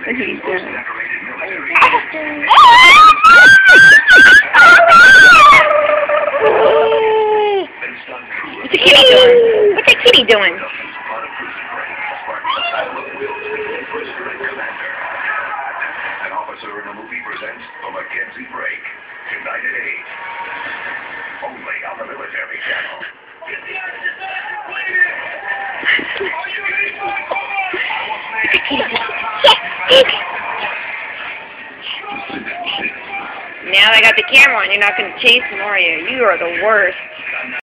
What's the kitty doing? What's the kitty doing? An officer in a movie presents The Mackenzie Break. Tonight at 8. Only on the Military Channel. Now I got the camera on. You're not going to chase him, are you? You are the worst.